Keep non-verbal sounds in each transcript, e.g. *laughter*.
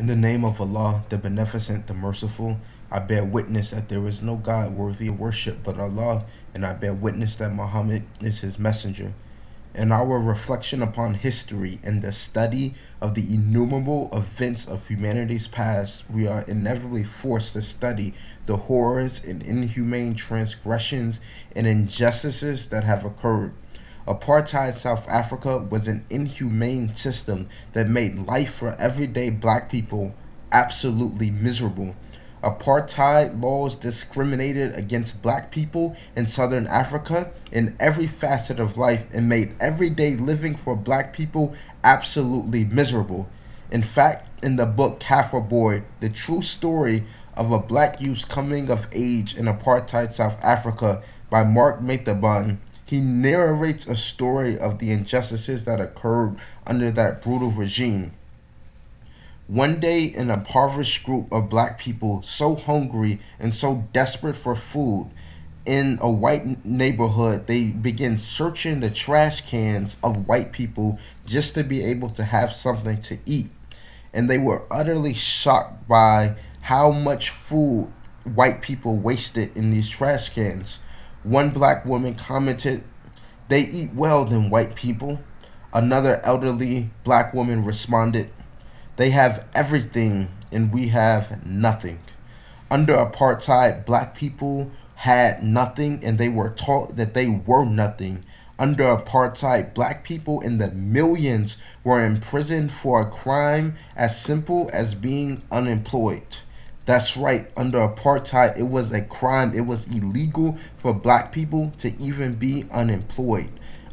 In the name of Allah, the Beneficent, the Merciful, I bear witness that there is no God worthy of worship but Allah, and I bear witness that Muhammad is his messenger. In our reflection upon history and the study of the innumerable events of humanity's past, we are inevitably forced to study the horrors and inhumane transgressions and injustices that have occurred. Apartheid South Africa was an inhumane system that made life for everyday black people absolutely miserable. Apartheid laws discriminated against black people in southern Africa in every facet of life and made everyday living for black people absolutely miserable. In fact, in the book Kaffir Boy, the true story of a black youth's coming of age in apartheid South Africa by Mark Mathabane he narrates a story of the injustices that occurred under that brutal regime. One day, an impoverished group of black people, so hungry and so desperate for food, in a white neighborhood, they begin searching the trash cans of white people just to be able to have something to eat. And they were utterly shocked by how much food white people wasted in these trash cans. One black woman commented, They eat well than white people. Another elderly black woman responded, They have everything and we have nothing. Under apartheid, black people had nothing and they were taught that they were nothing. Under apartheid, black people in the millions were imprisoned for a crime as simple as being unemployed. That's right. Under apartheid, it was a crime. It was illegal for black people to even be unemployed.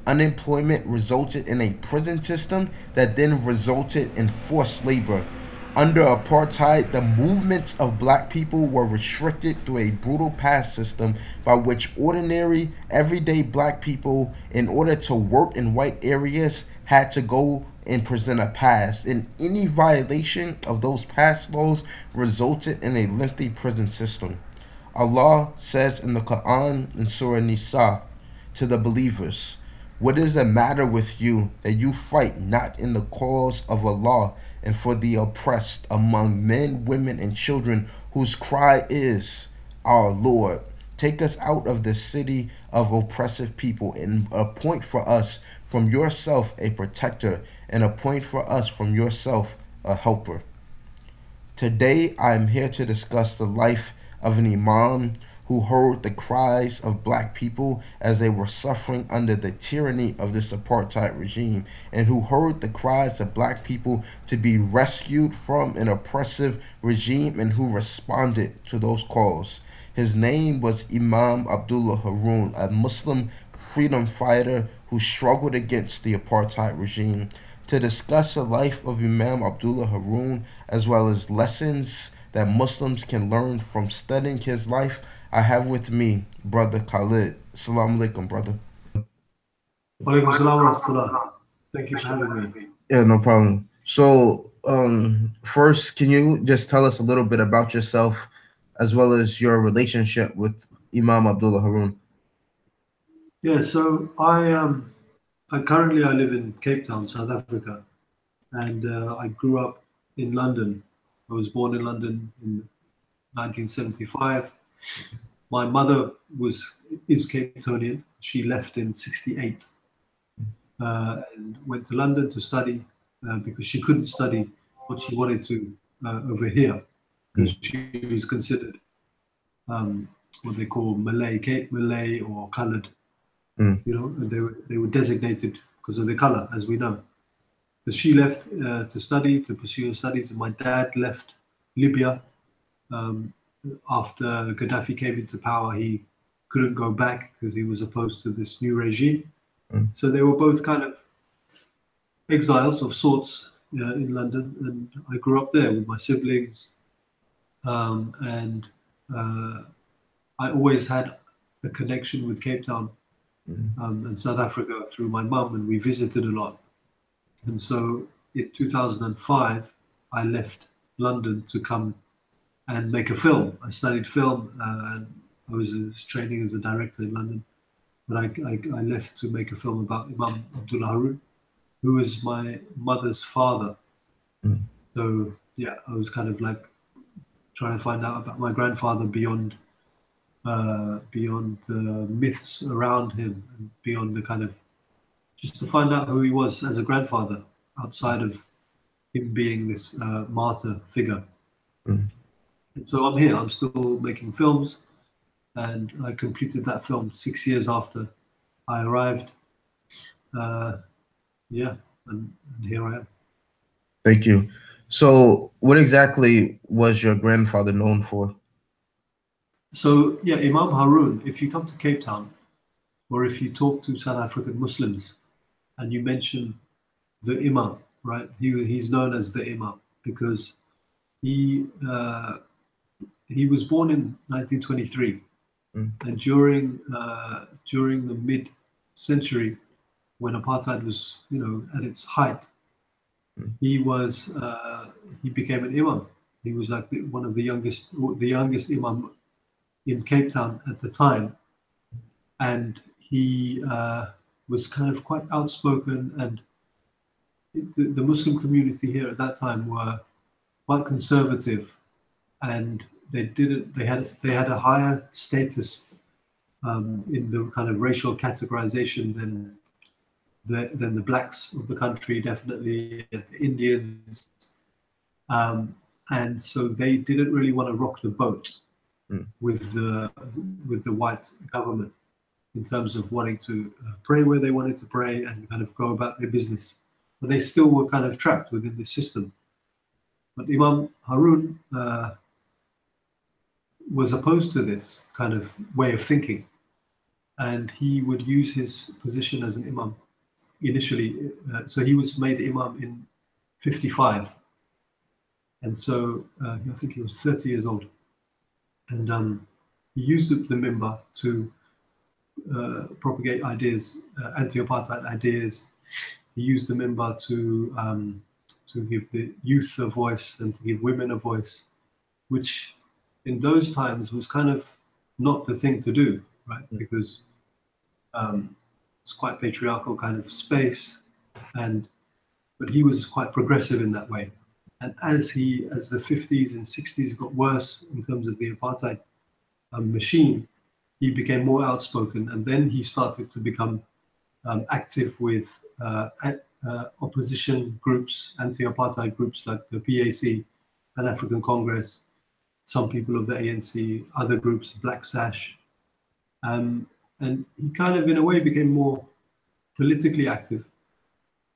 Unemployment resulted in a prison system that then resulted in forced labor. Under apartheid, the movements of black people were restricted to a brutal pass system by which ordinary, everyday black people, in order to work in white areas, had to go and present a pass, and any violation of those pass laws resulted in a lengthy prison system. Allah says in the Quran in Surah Nisa to the believers, What is the matter with you that you fight not in the cause of Allah and for the oppressed among men, women, and children whose cry is, Our Lord, take us out of the city of oppressive people and appoint for us from yourself a protector and appoint for us from yourself a helper. Today I am here to discuss the life of an imam who heard the cries of black people as they were suffering under the tyranny of this apartheid regime, and who heard the cries of black people to be rescued from an oppressive regime, and who responded to those calls. His name was Imam Abdullah Haron, a Muslim freedom fighter who struggled against the apartheid regime to discuss the life of Imam Abdullah Haron as well as lessons that Muslims can learn from studying his life. I have with me Brother Khalid. Assalamu alaikum, brother. Salam Thank you for having me. Yeah, no problem. So, um, first, can you just tell us a little bit about yourself as well as your relationship with Imam Abdullah Haron? Yeah, so I um, I currently I live in Cape Town, South Africa, and uh, I grew up in London. I was born in London in 1975. My mother was is Cape Townian. She left in '68 uh, and went to London to study uh, because she couldn't study what she wanted to uh, over here because mm. she was considered um, what they call Malay, Cape Malay, or coloured Mm. You know, they were they were designated because of their color, as we know. So she left uh, to study to pursue her studies, and my dad left Libya um, after Gaddafi came into power. He couldn't go back because he was opposed to this new regime. Mm. So they were both kind of exiles of sorts uh, in London, and I grew up there with my siblings. Um, and uh, I always had a connection with Cape Town mm-hmm. um, and South Africa through my mum, and we visited a lot. And so in 2005, I left London to come and make a film. I studied film uh, and I was, training as a director in London. But I, I, I, left to make a film about Imam Abdullah Haron, who was my mother's father. Mm. So yeah, I was kind of like trying to find out about my grandfather beyond uh, beyond the myths around him and beyond the kind of just to find out who he was as a grandfather outside of him being this uh, martyr figure. Mm. And so I'm here. I'm still making films, and I completed that film six years after I arrived. Uh, yeah, and, and here I am. Thank you. So, what exactly was your grandfather known for? So, yeah, Imam Haron, if you come to Cape Town or if you talk to South African Muslims and you mention the Imam, right, he, he's known as the Imam because he, uh, he was born in 1923 Mm. and during, uh, during the mid century when apartheid was, you know, at its height, Mm. he was, uh, he became an Imam. He was like the, one of the youngest, the youngest Imam in Cape Town at the time, and he uh, was kind of quite outspoken. And the, the, Muslim community here at that time were quite conservative, and they didn't. They had they had a higher status um, in the kind of racial categorization than the, than the blacks of the country, definitely the Indians. Um, and so they didn't really want to rock the boat Mm. with the with the white government in terms of wanting to uh, pray where they wanted to pray and kind of go about their business. But they still were kind of trapped within the system. But Imam Haron uh, was opposed to this kind of way of thinking, and he would use his position as an imam initially. Uh, so he was made imam in 55, and so uh, I think he was 30 years old and um, he used the, the mimbar to uh, propagate ideas, uh, anti-apartheid ideas. He used the mimbar to um, to give the youth a voice and to give women a voice, which in those times was kind of not the thing to do, right? Mm. Because um, it's quite patriarchal kind of space, and but he was quite progressive in that way. And as he, as the 50s and 60s got worse in terms of the apartheid um, machine, he became more outspoken, and then he started to become um, active with uh, uh, opposition groups, anti-apartheid groups like the PAC, and African Congress, some people of the ANC, other groups, Black Sash, um, and he kind of, in a way, became more politically active.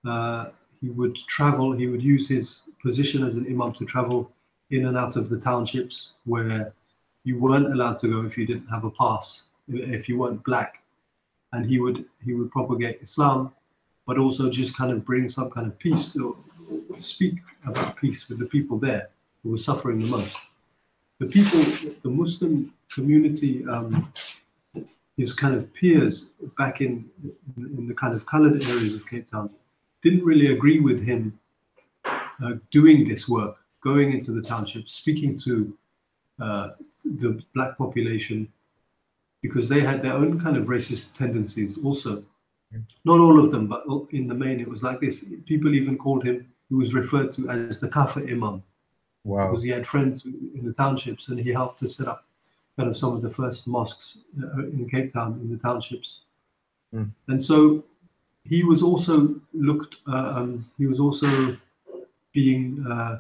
Uh, he would travel, he would use his position as an imam to travel in and out of the townships where you weren't allowed to go if you didn't have a pass, if you weren't black. And he would he would propagate Islam, but also just kind of bring some kind of peace or, speak about peace with the people there who were suffering the most. The people, the Muslim community, um, his kind of peers back in in the kind of coloured areas of Cape Town, didn't really agree with him uh, doing this work, going into the township, speaking to uh, the black population, because they had their own kind of racist tendencies also. Not all of them, but in the main, it was like this. People even called him, he was referred to as the Kafir Imam, Wow. because he had friends in the townships and he helped to set up kind of some of the first mosques uh, in Cape Town in the townships. Mm. And so he was also looked. Uh, um, he was also being uh,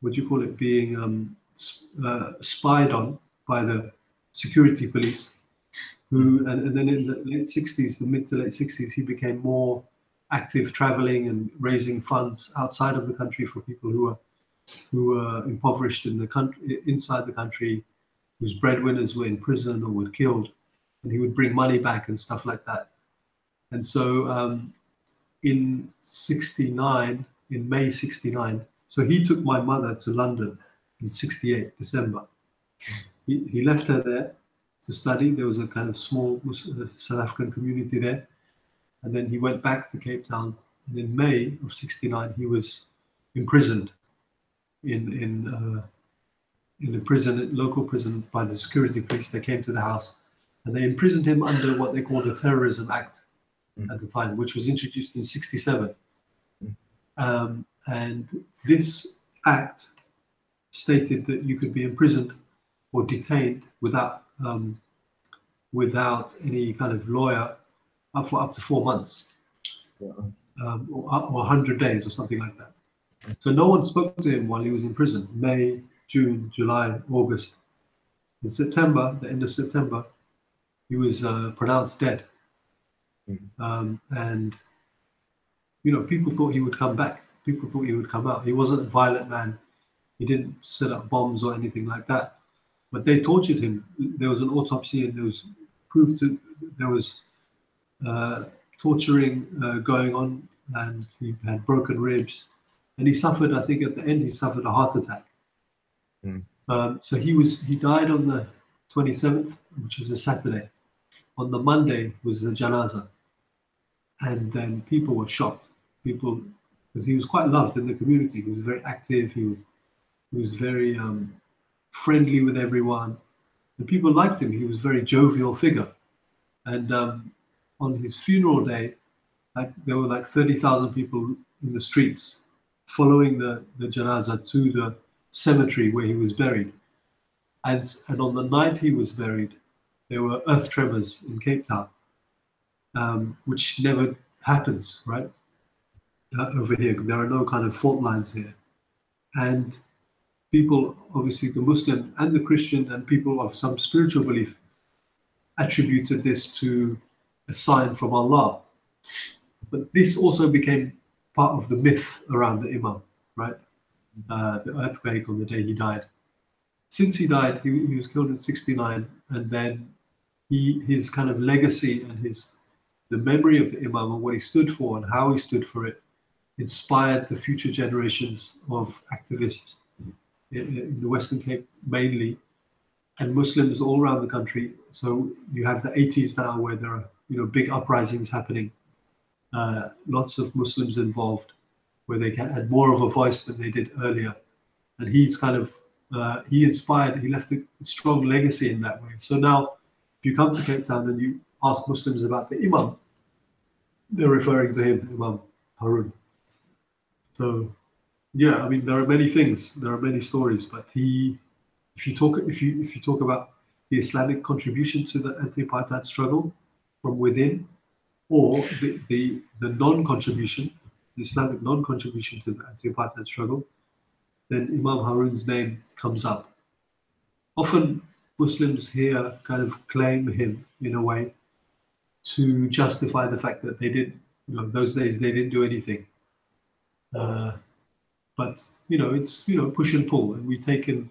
what do you call it? Being um, uh, spied on by the security police. Who and, and then in the late sixties, the mid to late sixties, he became more active, traveling and raising funds outside of the country for people who were who were impoverished in the country, inside the country, whose breadwinners were in prison or were killed, and he would bring money back and stuff like that. And so um, in 69, in May 69, so he took my mother to London in 68, December. He, he left her there to study. There was a kind of small uh, South African community there. And then he went back to Cape Town. And in May of 69, he was imprisoned in, in, uh, in a prison, local prison by the security police. They came to the house and they imprisoned him under what they called the Terrorism Act Mm. at the time, which was introduced in 67. Mm. Um, and this act stated that you could be imprisoned or detained without um, without any kind of lawyer up for up to four months um, or, or 100 days or something like that. So no one spoke to him while he was in prison. May, June, July, August. In September, the end of September, he was uh, pronounced dead. Um, and, you know, people thought he would come back. People thought he would come out. He wasn't a violent man. He didn't set up bombs or anything like that. But they tortured him. There was an autopsy and there was proof to, there was uh, torturing uh, going on and he had broken ribs. And he suffered, I think at the end, he suffered a heart attack. Mm. Um, so he was, he died on the 27th, which is a Saturday. On the Monday was the janaza. And then people were shocked. People, because he was quite loved in the community. He was very active. He was, he was very um, friendly with everyone. And people liked him. He was a very jovial figure. And um, on his funeral day, like there were like 30,000 people in the streets following the, the janaza to the cemetery where he was buried. And, and on the night he was buried, there were earth tremors in Cape Town, um, which never happens, right? Uh, over here, there are no kind of fault lines here. And people, obviously the Muslim and the Christian and people of some spiritual belief, attributed this to a sign from Allah. But this also became part of the myth around the Imam, right? Uh, the earthquake on the day he died. Since he died, he, he was killed in 69, and then he his kind of legacy and his the memory of the Imam and what he stood for and how he stood for it inspired the future generations of activists in, in the Western Cape mainly, and Muslims all around the country. So you have the 80s now where there are you know big uprisings happening, uh, lots of Muslims involved, where they had more of a voice than they did earlier, and he's kind of uh, he inspired, he left a strong legacy in that way. So now, if you come to Cape Town and you ask Muslims about the Imam, they're referring to him, Imam Haron. So, yeah, I mean, there are many things, there are many stories, but he, if you talk, if you if you talk about the Islamic contribution to the anti-apartheid struggle from within, or the the, the non-contribution, the Islamic non-contribution to the anti-apartheid struggle, then Imam Haron's name comes up. Often Muslims here kind of claim him in a way to justify the fact that they did, you know, those days they didn't do anything. Uh, but you know, it's you know push and pull, and we take in,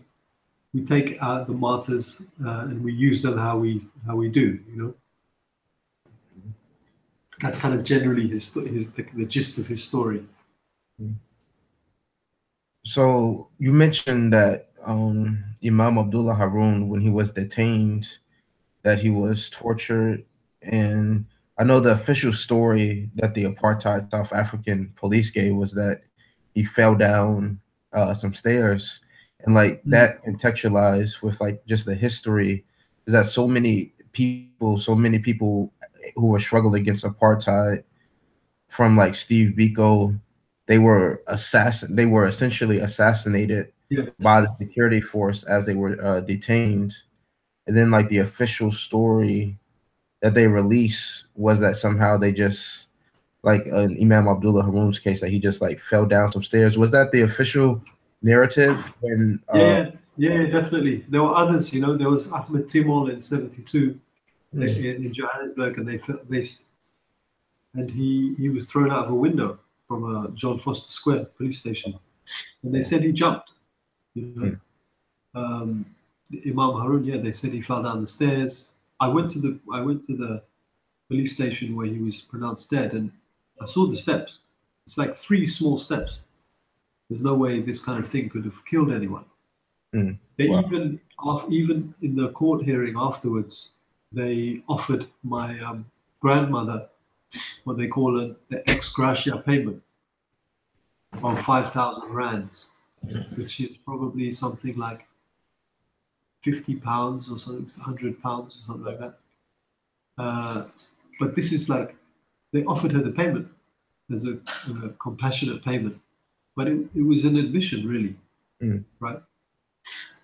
we take out the martyrs uh, and we use them how we how we do, you know. That's kind of generally his his the, the gist of his story. So you mentioned that um, Imam Abdullah Haron, when he was detained, that he was tortured, and I know the official story that the apartheid South African police gave was that he fell down uh, some stairs, and like Mm. that contextualized with like just the history is that so many people, so many people who were struggling against apartheid, from like Steve Biko, they were assassin, they were essentially assassinated Yeah. by the security force as they were uh, detained. And then, like, the official story that they released was that somehow they just, like, uh, Imam Abdullah Haron's case, that he just like fell down some stairs. Was that the official narrative? When uh, Yeah, yeah, definitely. There were others, you know. There was Ahmed Timol in '72 Mm. in, in Johannesburg, and they felt this, and he he was thrown out of a window from a John Vorster Square police station, and they said he jumped. You know, um, Imam Haron, yeah, they said he fell down the stairs. I went to the I went to the police station where he was pronounced dead, and I saw the steps. It's like three small steps. There's no way this kind of thing could have killed anyone. Mm, They wow. even even in the court hearing afterwards, they offered my um, grandmother what they call a, the ex gratia payment of five thousand rands, which is probably something like fifty pounds or something, hundred pounds or something like that. Uh, but this is like they offered her the payment as a, a compassionate payment, but it, it was an admission really, Mm. right?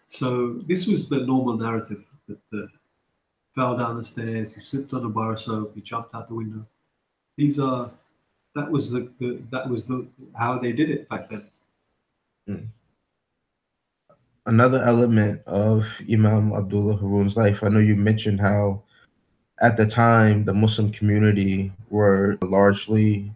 So this was the normal narrative that the fell down the stairs, he slipped on a bar of soap, he jumped out the window. These are that was the, the that was the how they did it back then. Mm. Another element of Imam Abdullah Haron's life, I know you mentioned how at the time the Muslim community were largely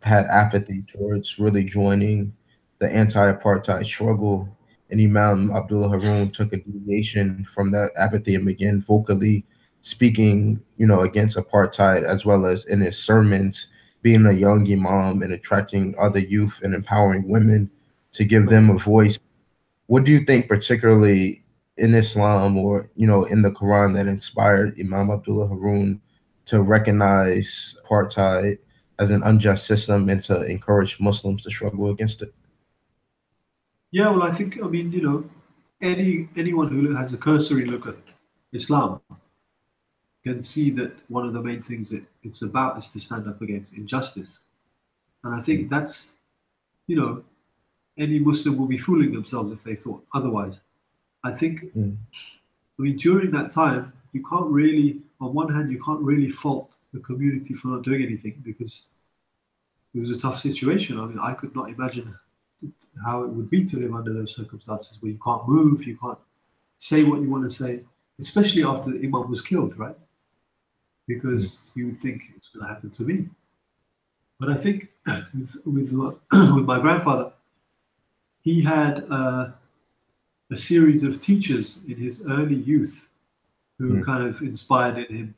had apathy towards really joining the anti-apartheid struggle and Imam Abdullah Haron took a deviation from that apathy and began vocally speaking, you know, against apartheid as well as in his sermons, being a young imam and attracting other youth and empowering women to give them a voice. What do you think, particularly in Islam or you know in the Quran, that inspired Imam Abdullah Haron to recognize apartheid as an unjust system and to encourage Muslims to struggle against it? Yeah, well, I think I mean you know, any anyone who has a cursory look at Islam can see that one of the main things that it's about is to stand up against injustice, and I think mm. that's you know, any Muslim will be fooling themselves if they thought otherwise. I think, mm. I mean, during that time, you can't really, on one hand, you can't really fault the community for not doing anything because it was a tough situation. I mean, I could not imagine how it would be to live under those circumstances where you can't move, you can't say what you want to say, especially after the Imam was killed, right? Because mm. you would think it's going to happen to me. But I think with, *clears throat* with, with my *clears throat* grandfather, he had uh, a series of teachers in his early youth who mm. kind of inspired in him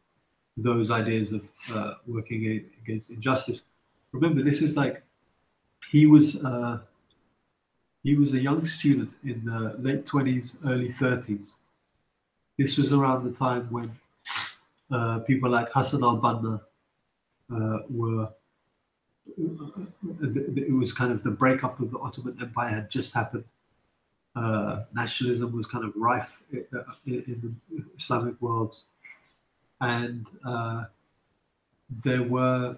those ideas of uh, working against injustice. Remember, this is like he was uh, he was a young student in the late 20s, early 30s. This was around the time when uh, people like Hassan al Banna uh, were. It was kind of the breakup of the Ottoman Empire had just happened. Uh, nationalism was kind of rife in, in the Islamic world, and uh, there were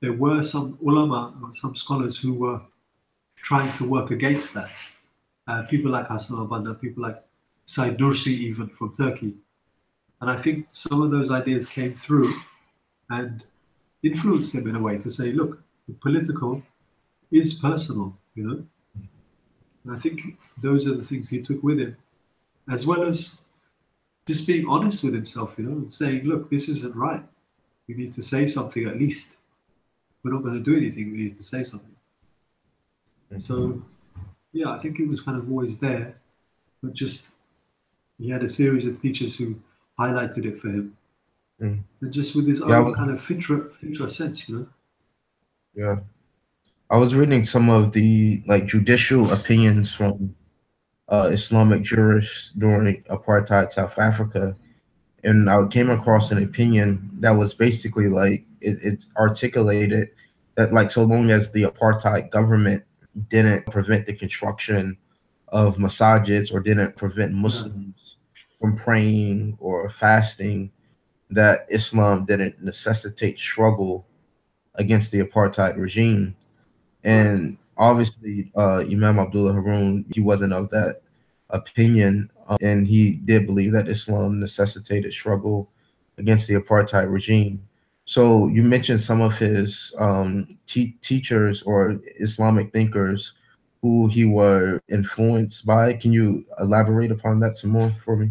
there were some ulama, some scholars who were trying to work against that. Uh, people like Hassan al-Banna, people like Said Nursi even from Turkey. And I think some of those ideas came through and influenced him in a way to say, look, the political is personal, you know. And I think those are the things he took with him, as well as just being honest with himself, you know, and saying, look, this isn't right. We need to say something at least. We're not going to do anything, we need to say something. Mm-hmm. So, yeah, I think it was kind of always there, but just he had a series of teachers who highlighted it for him, mm. and just with his yeah, own kind of fitra, fitra sense, you know. Yeah, I was reading some of the like judicial opinions from uh, Islamic jurists during apartheid South Africa, and I came across an opinion that was basically like it, it articulated that like so long as the apartheid government didn't prevent the construction of masajids or didn't prevent Muslims from praying or fasting, that Islam didn't necessitate struggle against the apartheid regime. And obviously, uh, Imam Abdullah Haron, he wasn't of that opinion, um, and he did believe that Islam necessitated struggle against the apartheid regime. So you mentioned some of his um, te- teachers or Islamic thinkers who he were influenced by. Can you elaborate upon that some more for me?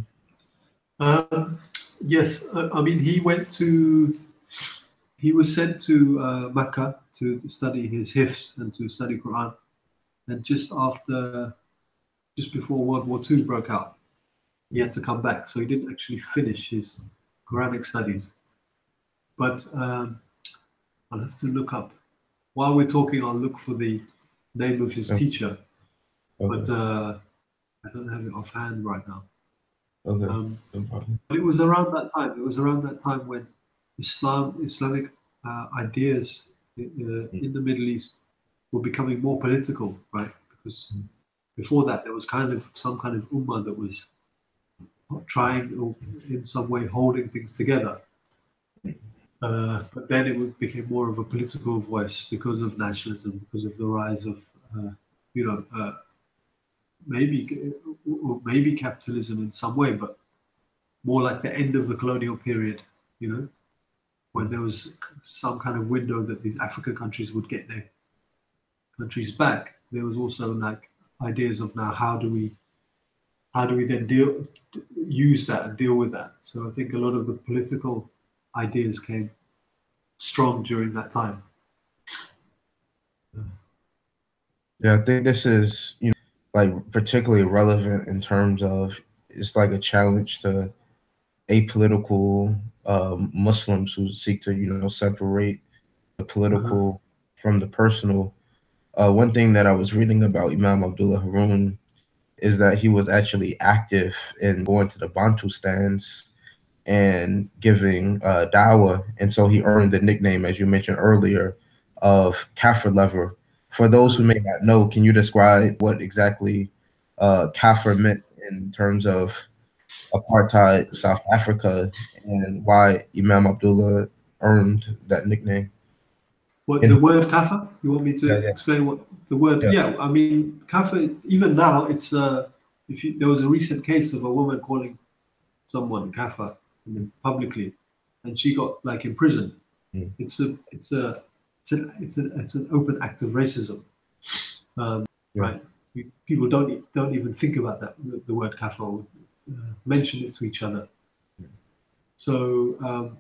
Um, yes, I mean he went to he was sent to uh, Mecca to study his hifz and to study Quran, and just after, just before World War II broke out, he had to come back. So he didn't actually finish his Quranic studies. But um, I'll have to look up. While we're talking, I'll look for the name of his okay. teacher. Okay. But uh, I don't have it offhand right now. Okay. Um, but it was around that time. It was around that time when Islam, Islamic uh, ideas uh, mm. in the Middle East were becoming more political, right? Because mm. before that, there was kind of some kind of ummah that was trying, or in some way, holding things together. Uh, but then it became more of a political voice because of nationalism, because of the rise of, uh, you know, uh, maybe maybe capitalism in some way, but more like the end of the colonial period, you know, when there was some kind of window that these African countries would get their countries back. There was also like ideas of now how do we how do we then deal use that and deal with that. So I think a lot of the political ideas came strong during that time. Yeah, I think this is you know like particularly relevant in terms of it's like a challenge to apolitical um, Muslims who seek to you know separate the political uh-huh. from the personal. Uh, one thing that I was reading about Imam Abdullah Haron is that he was actually active in going to the Bantustans and giving uh, dawah, and so he earned the nickname, as you mentioned earlier, of Kafir Lover. For those who may not know, can you describe what exactly uh, Kafir meant in terms of apartheid South Africa and why Imam Abdullah earned that nickname? What the word kafir? You want me to yeah, yeah. explain what the word? Yeah. yeah, I mean kafir. Even now, it's uh, if you, there was a recent case of a woman calling someone kafir publicly, and she got like imprisoned. Mm. It's a it's a it's an it's, a, it's an open act of racism, um, right? People don't don't even think about that the word kafir, uh, mention it to each other. Yeah. So um,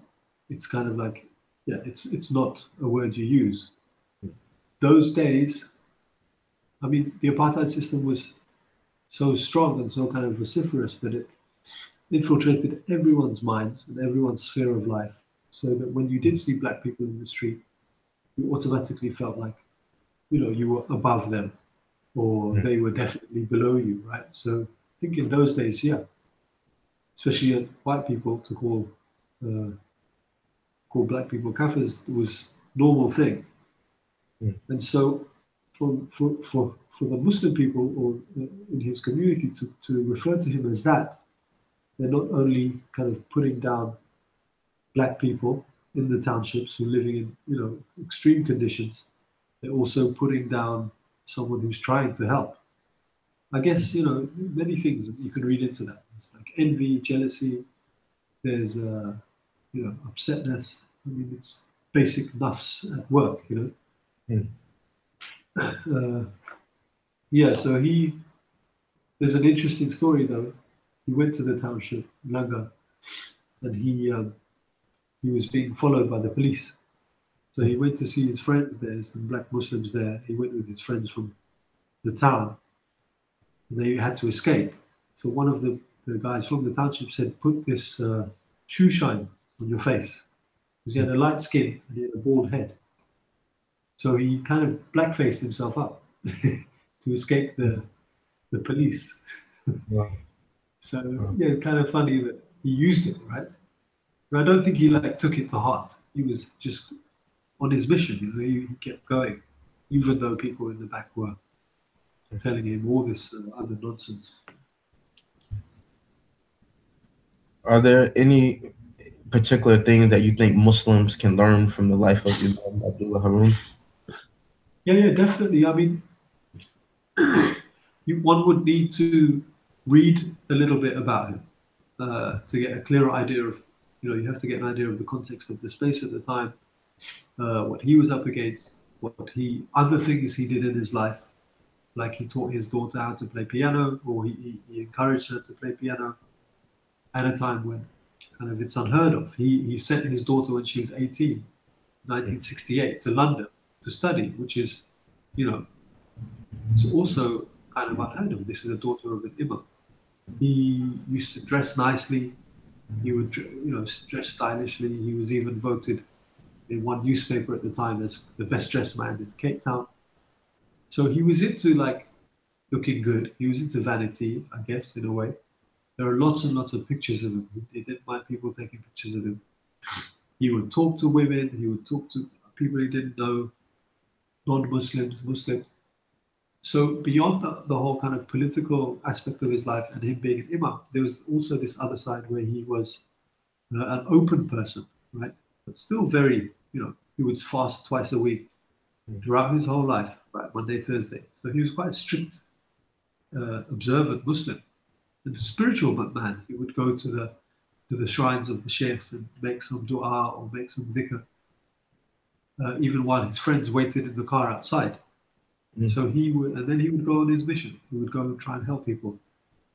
it's kind of like yeah, it's it's not a word you use. Those days, I mean, the apartheid system was so strong and so kind of vociferous that it infiltrated everyone's minds and everyone's sphere of life. So that when you did see black people in the street, you automatically felt like, you know, you were above them, or yeah. they were definitely below you, right? So I think in those days, yeah, especially white people to call uh, called black people kafirs was normal thing. Mm. And so for, for, for, for the Muslim people or in his community to, to refer to him as that, they're not only kind of putting down black people in the townships who are living in you know extreme conditions, they're also putting down someone who's trying to help. I guess you know many things you can read into that. It's like envy, jealousy. There's uh, you know, upsetness. I mean, it's basic nafs at work, you know. Mm. *coughs* Uh, yeah, so he, there's an interesting story though. He went to the township, Langa, and he um, he was being followed by the police. So he went to see his friends there, some black Muslims there. He went with his friends from the town, and they had to escape. So one of the, the guys from the township said, "Put this uh, shoe shine on your face because he had a light skin and he had a bald head. So he kind of blackfaced himself up *laughs* to escape the the police. Wow. *laughs* so wow. yeah, kind of funny that he used it, right? But I don't think he like took it to heart. He was just on his mission, you know. He, he kept going, even though people in the back were telling him all this uh, other nonsense. Are there any particular things that you think Muslims can learn from the life of Imam Abdullah Haron? Yeah, yeah, definitely. I mean, you, one would need to read a little bit about him uh, to get a clearer idea of, you know, you have to get an idea of the context of the space at the time, uh, what he was up against, what he, other things he did in his life, like he taught his daughter how to play piano, or he, he encouraged her to play piano at a time when kind of it's unheard of. He he sent his daughter when she was 18, 1968, to London to study, which is, you know, it's also kind of unheard of. This is a daughter of an imam. He used to dress nicely. He would, you know, dress stylishly. He was even voted in one newspaper at the time as the best dressed man in Cape Town. So he was into like looking good. He was into vanity, I guess, in a way. There are lots and lots of pictures of him. He didn't mind people taking pictures of him. He would talk to women. He would talk to people he didn't know, non-Muslims, Muslims. So beyond the, the whole kind of political aspect of his life and him being an imam, there was also this other side where he was uh, an open person, right? But still very, you know, he would fast twice a week throughout his whole life, right? Monday, Thursday. So he was quite strict uh, observant Muslim a spiritual man. He would go to the to the shrines of the sheikhs and make some dua or make some dhikr, uh, even while his friends waited in the car outside. Mm. So he would, and then he would go on his mission. He would go and try and help people.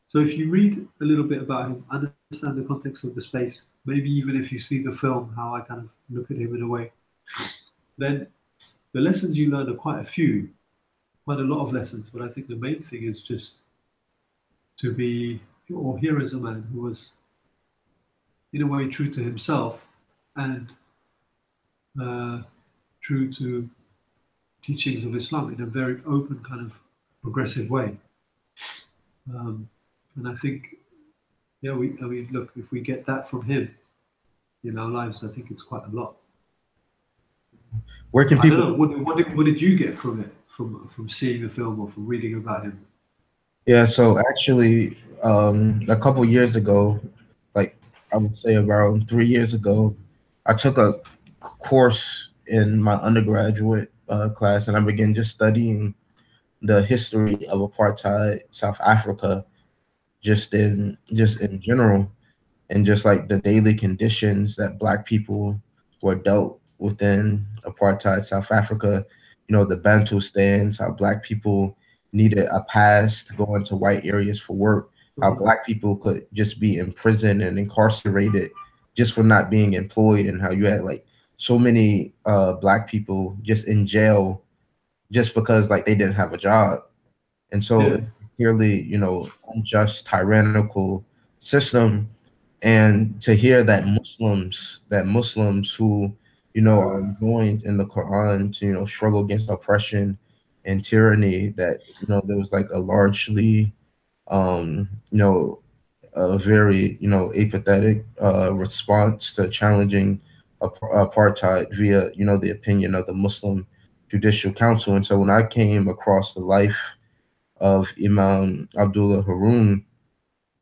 So if you read a little bit about him, understand the context of the space, maybe even if you see the film, how I kind of look at him in a way, then the lessons you learn are quite a few, quite a lot of lessons. But I think the main thing is just to be, or here is a man who was, in a way, true to himself and uh, true to teachings of Islam in a very open kind of progressive way. Um, and I think, yeah, we, I mean, look, if we get that from him in our lives, I think it's quite a lot. Where can people? What, what, did, what did you get from it, from from seeing the film or from reading about him? Yeah, so actually, um, a couple years ago, like I would say around three years ago, I took a course in my undergraduate uh, class, and I began just studying the history of apartheid South Africa just in just in general and just like the daily conditions that black people were dealt within apartheid South Africa, you know, the Bantustans, how black people needed a pass to go into white areas for work, how mm-hmm. black people could just be imprisoned and incarcerated just for not being employed, and how you had like so many uh, black people just in jail just because like they didn't have a job. And so yeah purely, you know, unjust, tyrannical system. And to hear that Muslims, that Muslims who, you know, are joined in the Quran to, you know, struggle against oppression and tyranny, that, you know, there was like a largely, um, you know, a very, you know, apathetic uh, response to challenging apartheid via, you know, the opinion of the Muslim Judicial Council. And so when I came across the life of Imam Abdullah Haron,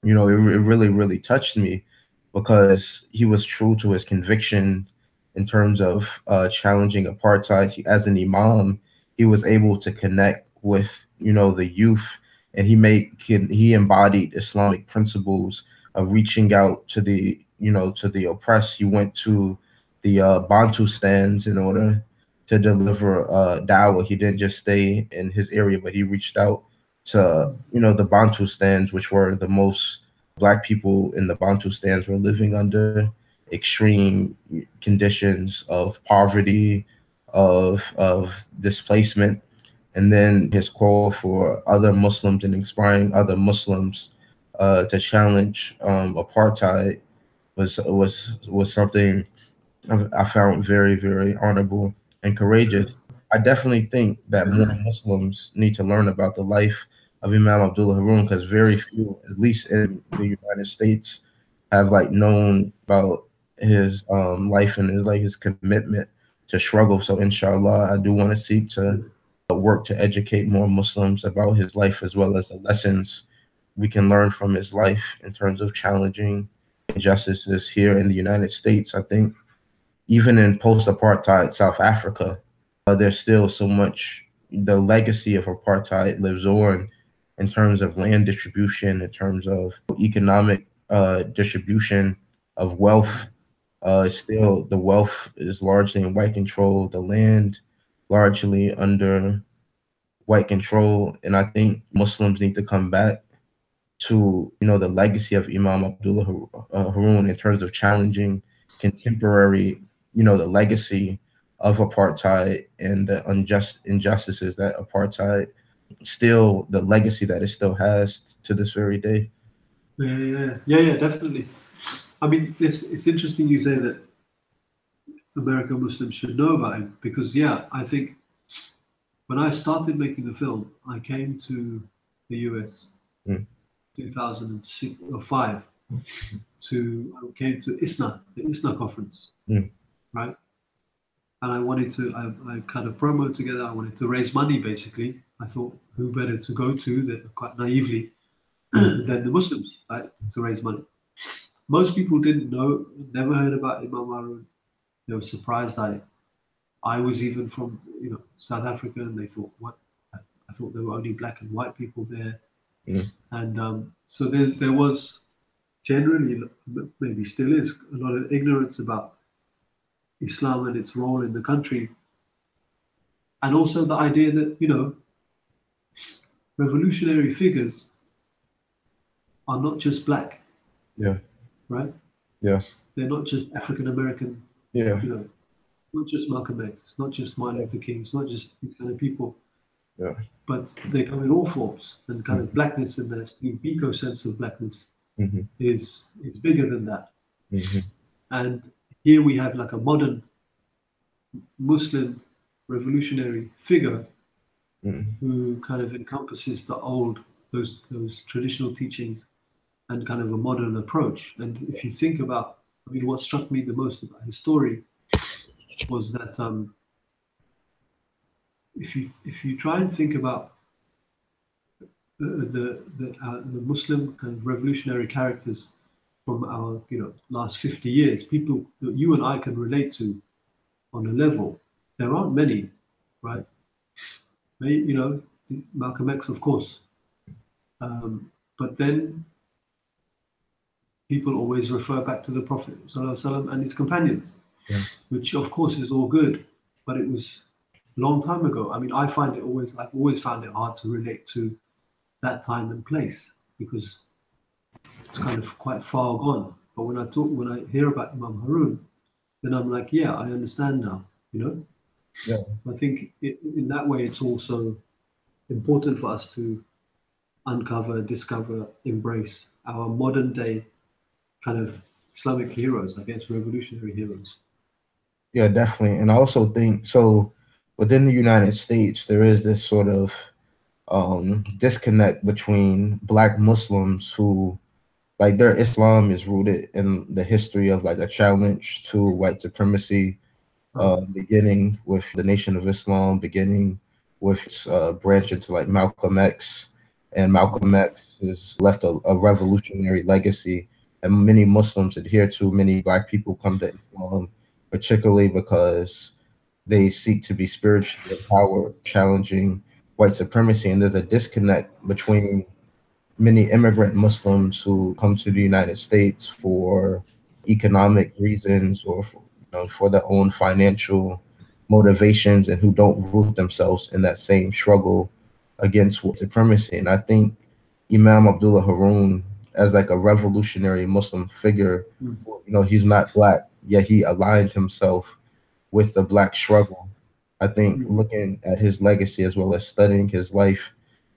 you know, it, it really, really touched me because he was true to his conviction in terms of uh, challenging apartheid. He, as an imam, he was able to connect with, you know, the youth and he made he embodied Islamic principles of reaching out to the, you know, to the oppressed. He went to the uh, Bantustans in order to deliver uh, dawah. He didn't just stay in his area, but he reached out to you know the Bantustans, which were the most black people in the Bantustans were living under extreme conditions of poverty, of of displacement, and then his call for other Muslims and inspiring other Muslims uh, to challenge um, apartheid was was was something I found very very honorable and courageous. I definitely think that more Muslims need to learn about the life of Imam Abdullah Haron because very few, at least in the United States, have like known about his um, life and his, like his commitment to struggle. So inshallah, I do want to seek to work to educate more Muslims about his life as well as the lessons we can learn from his life in terms of challenging injustices here in the United States. I think even in post-apartheid South Africa, uh, there's still so much. The legacy of apartheid lives on in terms of land distribution, in terms of economic uh, distribution of wealth. Uh, still, the wealth is largely in white control, the land largely under white control. And I think Muslims need to come back to you know the legacy of Imam Abdullah uh, Haron in terms of challenging contemporary, you know, the legacy of apartheid and the unjust injustices that apartheid still the legacy that it still has to this very day. Yeah, yeah, yeah, yeah, definitely. I mean, it's it's interesting you say that American Muslims should know about him because, yeah, I think when I started making the film, I came to the US mm. 2006 or five to I came to ISNA, the ISNA conference, mm. right? And I wanted to, I, I kind of promo together. I wanted to raise money basically I thought, who better to go to that quite naively *clears throat* than the Muslims, right, to raise money. Most people didn't know, never heard about Imam Haron. They were surprised I, I was even from, you know, South Africa, and they thought, what? I, I thought there were only black and white people there. Mm. And um, so there, there was generally, maybe still is, a lot of ignorance about Islam and its role in the country. And also the idea that, you know, revolutionary figures are not just black. Yeah. Right? Yeah. They're not just African American, Yeah. you know, not just Malcolm X, it's not just Martin Luther King, it's not just these kind of people. Yeah. But they come in all forms and kind of blackness and the Steve Biko sense of blackness Mhm. is is bigger than that. Mhm. And here we have like a modern Muslim revolutionary figure Mhm. who kind of encompasses the old those those traditional teachings and kind of a modern approach. And if you think about, I mean, what struck me the most about his story was that um, if you if you try and think about the the the, uh, the Muslim kind of revolutionary characters from our you know last 50 years, people that you and I can relate to on a level, there aren't many, right? May- You know, Malcolm X, of course, um, but then people always refer back to the Prophet Wasallam and his companions, Yeah. which of course is all good, but it was a long time ago. I mean, I find it always, I've always found it hard to relate to that time and place because it's kind of quite far gone. But when I talk, when I hear about Imam Haron, then I'm like, yeah, I understand now, you know? Yeah. I think it, in that way, it's also important for us to uncover, discover, embrace our modern day kind of Islamic heroes, I guess, revolutionary heroes. Yeah, definitely. And I also think so within the United States, there is this sort of um, disconnect between Black Muslims who, like, their Islam is rooted in the history of like a challenge to white supremacy, uh, beginning with the Nation of Islam, beginning with its uh, branch into like Malcolm X. And Malcolm X has left a, a revolutionary legacy, and many Muslims adhere to. Many Black people come to Islam particularly because they seek to be spiritually empowered, challenging white supremacy. And there's a disconnect between many immigrant Muslims who come to the United States for economic reasons or for, you know, for their own financial motivations and who don't root themselves in that same struggle against white supremacy. And I think Imam Abdullah Haron, as like a revolutionary Muslim figure, Mm. you know, he's not black, yet he aligned himself with the black struggle. I think Mm. looking at his legacy as well as studying his life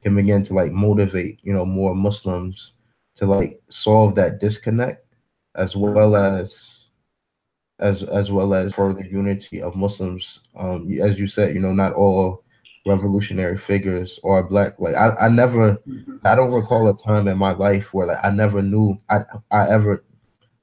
can begin to like motivate, you know, more Muslims to like solve that disconnect as well as as as well as for the unity of Muslims. Um as you said, you know, not all revolutionary figures or black. Like I, I never I don't recall a time in my life where like I never knew I I ever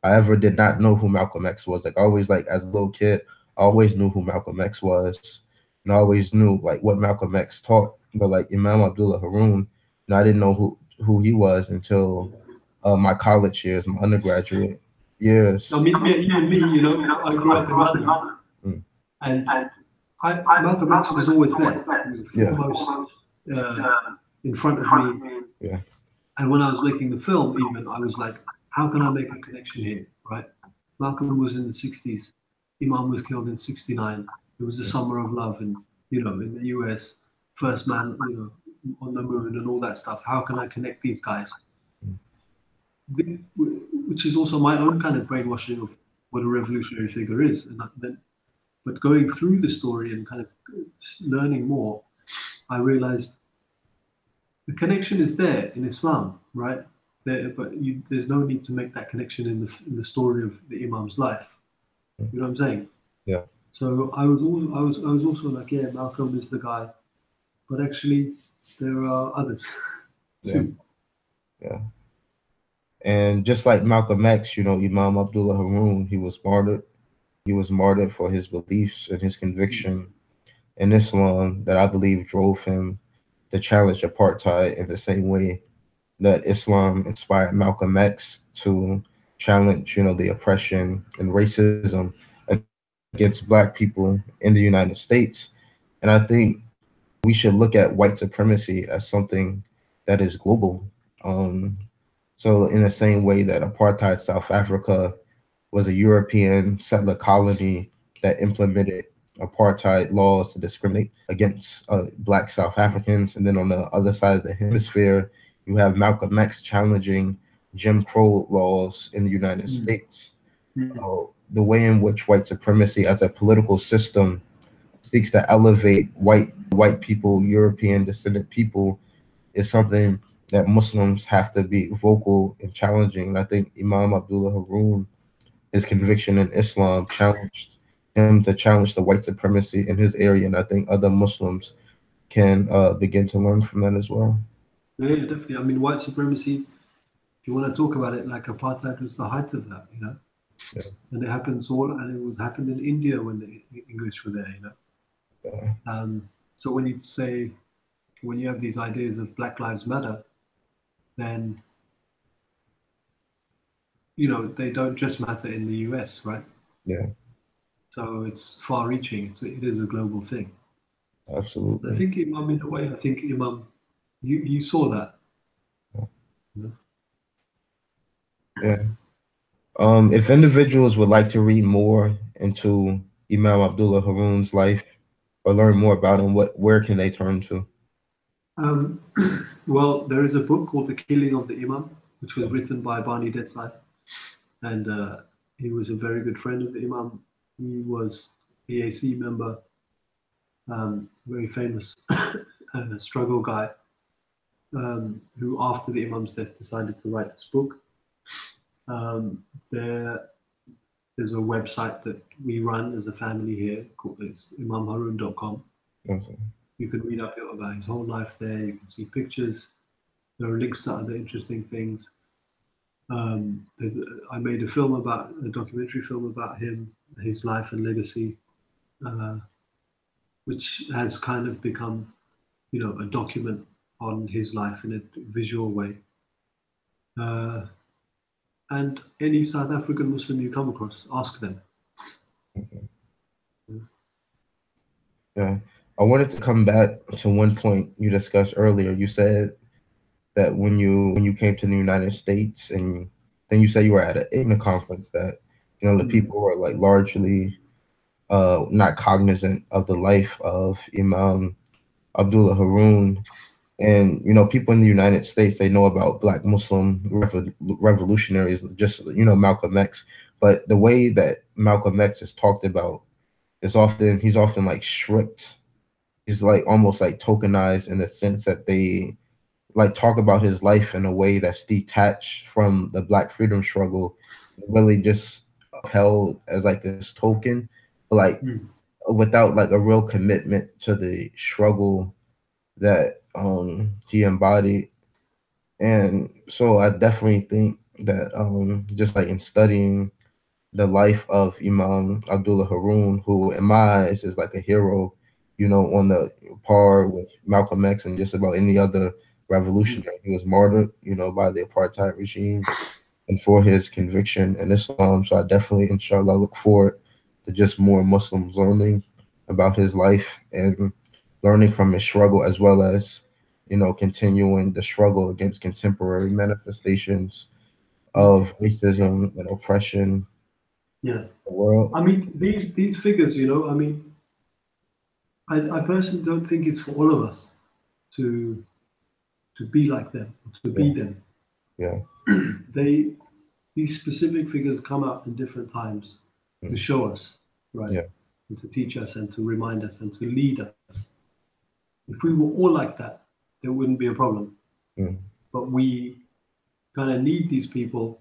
I ever did not know who Malcolm X was. Like I always like as a little kid, I always knew who Malcolm X was, and I always knew like what Malcolm X taught. But like Imam Abdullah Haron, know, I didn't know who who he was until uh, my college years, my undergraduate years. I mean, yeah, even me, you know, I grew up in London, Mm. and I, Malcolm X was always there. Was Yeah. foremost uh, in front of me. Yeah. And when I was making the film, even I was like, how can I make a connection here, right? Malcolm was in the '60s. Imam was killed in '69. It was the summer of love, and you know, in the US, first man, you know, on the moon and all that stuff. How can I connect these guys? The- which is also my own kind of brainwashing of what a revolutionary figure is. And then, but going through the story and kind of learning more, I realized the connection is there in Islam, right? There, but you, there's no need to make that connection in the in the story of the Imam's life. You know what I'm saying? Yeah. So I was also I was I was also like, yeah, Malcolm is the guy, but actually there are others. *laughs* too. Yeah. And just like Malcolm X, you know, Imam Abdullah Haron, he was martyred. He was martyred for his beliefs and his conviction in Islam that I believe drove him to challenge apartheid in the same way that Islam inspired Malcolm X to challenge, you know, the oppression and racism against black people in the United States. And I think we should look at white supremacy as something that is global Um, so in the same way that apartheid South Africa was a European settler colony that implemented apartheid laws to discriminate against uh, black South Africans, and then on the other side of the hemisphere, you have Malcolm X challenging Jim Crow laws in the United mm. States. Uh, the way in which white supremacy as a political system seeks to elevate white white people, European descendant people, is something that Muslims have to be vocal and challenging. And I think Imam Abdullah Haron, his conviction in Islam, challenged him to challenge the white supremacy in his area, and I think other Muslims can uh, begin to learn from that as well. Yeah, definitely. I mean, white supremacy. If you want to talk about it, like apartheid was the height of that, you know. Yeah. And it happens all, and it would happen in India when the English were there, you know. Yeah. Um, so when you say, when you have these ideas of Black Lives Matter, then you know they don't just matter in the US, right? Yeah. So it's far-reaching. It's it is a global thing. Absolutely. I think Imam, in a way, I think Imam, you you saw that. Yeah. yeah. Um, if individuals would like to read more into Imam Abdullah Haron's life or learn more about him, what where can they turn to? Um, *clears throat* well, there is a book called The Killing of the Imam, which was written by Barney Desai, and uh, he was a very good friend of the Imam. He was PAC member, um, very famous *coughs* uh, struggle guy, um, who after the Imam's death decided to write this book. Um, there, there's a website that we run as a family here called it's imamharoon.com. Okay. You can read up about his whole life there. You can see pictures. There are links to other interesting things. Um, I made a film about a documentary film about him, his life and legacy, uh, which has kind of become, you know, a document on his life in a visual way. Uh, and any South African Muslim you come across, ask them. Okay. Yeah. I wanted to come back to one point you discussed earlier. You said that when you when you came to the United States and then you said you were at an ISNA conference that you know the mm-hmm. people were like largely uh, not cognizant of the life of Imam Abdullah Haron. And you know people in the united states they know about black muslim revo- revolutionaries just you know malcolm x. But the way that malcolm x is talked about is often he's often like stripped he's like almost like tokenized in the sense that they like talk about his life in a way that's detached from the black freedom struggle really just upheld as like this token but like mm. without like a real commitment to the struggle that um he embodied and so i definitely think that um just like in studying the life of imam abdullah haron who in my eyes is like a hero you know on the par with malcolm x and just about any other revolutionary mm-hmm. he was martyred you know by the apartheid regime and for his conviction in islam. So i definitely inshallah look forward to just more muslims learning about his life and learning from his struggle as well as you know continuing the struggle against contemporary manifestations of racism and oppression yeah. the world. I mean these these figures you know i mean i, I personally don't think it's for all of us to to be like them to be them yeah *clears throat* they these specific figures come out in different times mm. to show us right yeah and to teach us and to remind us and to lead us if we were all like that, there wouldn't be a problem. Mm. But we kind of need these people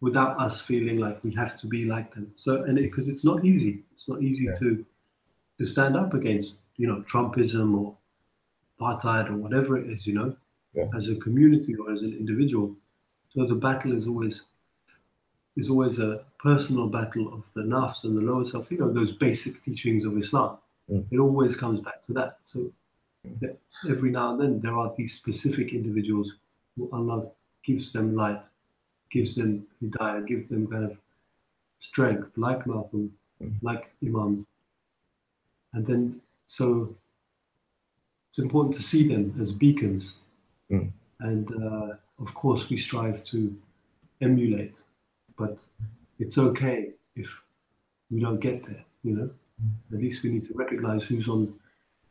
without us feeling like we have to be like them. So, and because it, it's not easy, it's not easy yeah. to to stand up against, you know, Trumpism or apartheid or whatever it is, you know, yeah. as a community or as an individual. So the battle is always is always a personal battle of the nafs and the lower self. You know, those basic teachings of Islam. Mm. It always comes back to that. So every now and then there are these specific individuals who Allah gives them light, gives them hidayah, gives them kind of strength, like Malcolm, mm. like Imam. And then, so it's important to see them as beacons. Mm. And uh, of course, we strive to emulate, but it's okay if we don't get there. You know, at least we need to recognize who's on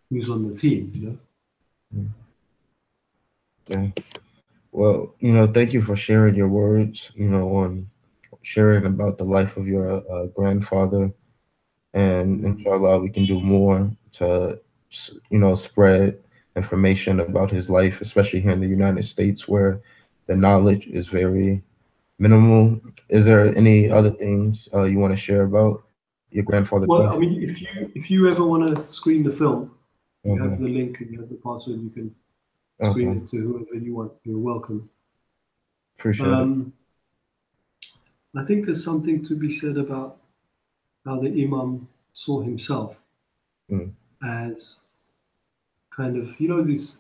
who's on the team. You know. Okay. Well, you know, thank you for sharing your words. You know, on sharing about the life of your uh, grandfather, and inshallah, we can do more to, you know, spread information about his life, especially here in the United States, where the knowledge is very minimal. Is there any other things uh, you want to share about your grandfather? Well, I mean, if you if you ever want to screen the film, you have the link and you have the password. You can screen Okay. it to whoever you want. You're welcome. Appreciate it. Um, I think there's something to be said about how the Imam saw himself Mm. as kind of, you know, these,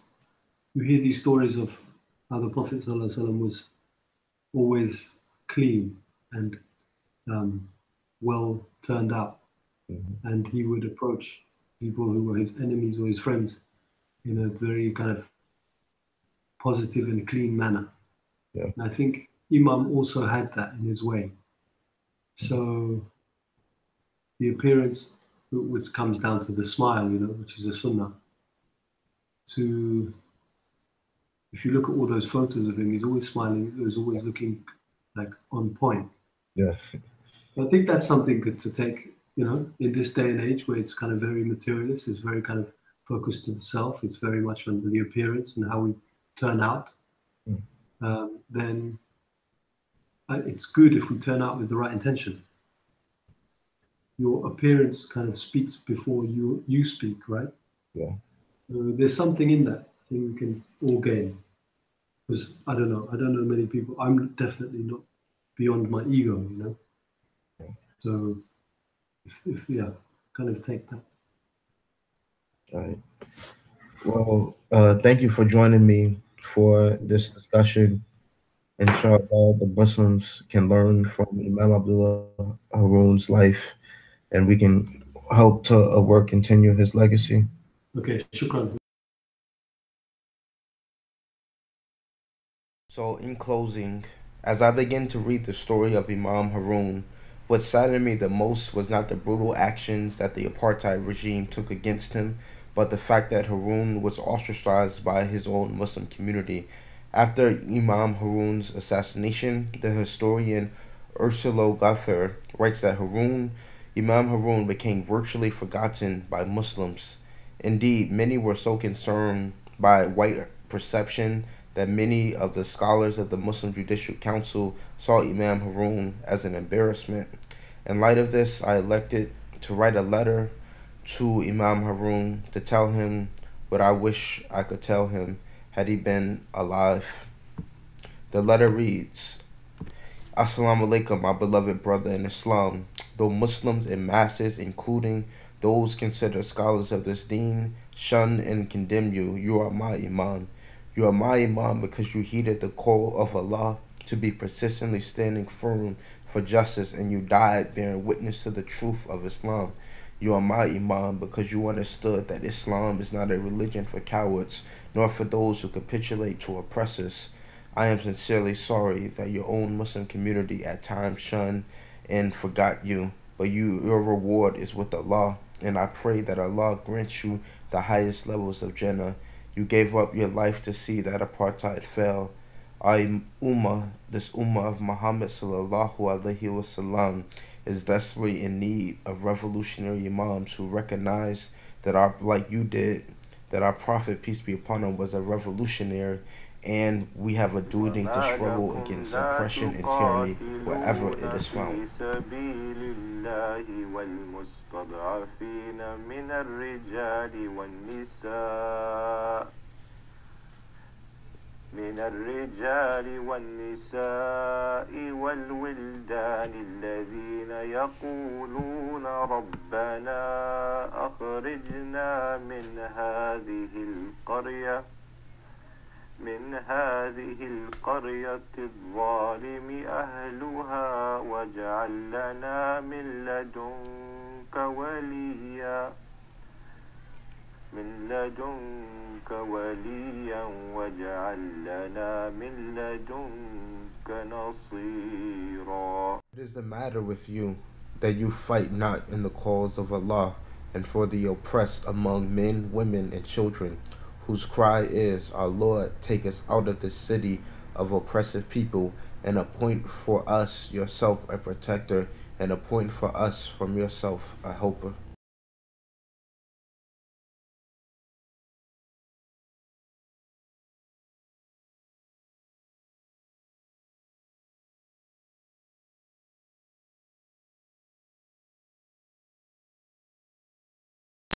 you hear these stories of how the Prophet ﷺ was always clean and um, well turned out. Mhm. And he would approach people who were his enemies or his friends in a very kind of positive and clean manner. Yeah. And I think Imam also had that in his way. So the appearance, which comes down to the smile, you know, which is a sunnah, to if you look at all those photos of him, he's always smiling, he's always looking like on point. Yeah. I think that's something good to take, you know, in this day and age where it's kind of very materialist, it's very kind of focused to the self, it's very much on the appearance and how we turn out. Mm. Um, then uh, it's good if we turn out with the right intention. Your appearance kind of speaks before you you speak, right? Yeah. Uh, there's something in that. I think we can all gain. Because I don't know, I don't know many people. I'm definitely not beyond my ego, you know. So, if, if yeah, kind of take that. Right. Well, uh, thank you for joining me for this discussion. Inshallah, the Muslims can learn from Imam Abdullah Haron's life, and we can help to uh, work continue his legacy. Okay, shukran. So, in closing, as I begin to read the story of Imam Haron, what saddened me the most was not the brutal actions that the apartheid regime took against him, but the fact that Haron was ostracized by his own Muslim community. After Imam Haron's assassination, the historian Ursula Gother writes that Haron, Imam Haron became virtually forgotten by Muslims. Indeed, many were so concerned by white perception that many of the scholars of the Muslim Judicial Council saw Imam Haron as an embarrassment. In light of this, I elected to write a letter to Imam Haron to tell him what I wish I could tell him had he been alive. The letter reads Assalamu alaikum, my beloved brother in Islam. Though Muslims in masses, including those considered scholars of this deen, shun and condemn you, you are my Imam. You are my Imam because you heeded the call of Allah to be persistently standing firm for justice and you died bearing witness to the truth of Islam. You are my Imam because you understood that Islam is not a religion for cowards, nor for those who capitulate to oppressors. I am sincerely sorry that your own Muslim community at times shunned and forgot you, but you, your reward is with Allah, and I pray that Allah grants you the highest levels of Jannah. You gave up your life to see that apartheid fell. I ummah, this ummah of Muhammad sallallahu alaihi wasallam, is desperately in need of revolutionary imams who recognize that our, like you did, that our prophet peace be upon him was a revolutionary, and we have a duty to struggle against oppression and tyranny wherever it is found. في سبيل الله والمستضعفين من الرجال والنساء من الرجال والنساء والولدان الذين يقولون ربنا أخرجنا من هذه القرية من هذه القرية الظالم أهلها واجعل لنا من لدنك وليا من لدنك وليا واجعل لنا من لدنك نصيرا What is the matter with you that you fight not in the cause of Allah and for the oppressed among men, women, and children, whose cry is, Our Lord, take us out of the city of oppressive people and appoint for us yourself a protector and appoint for us from yourself a helper.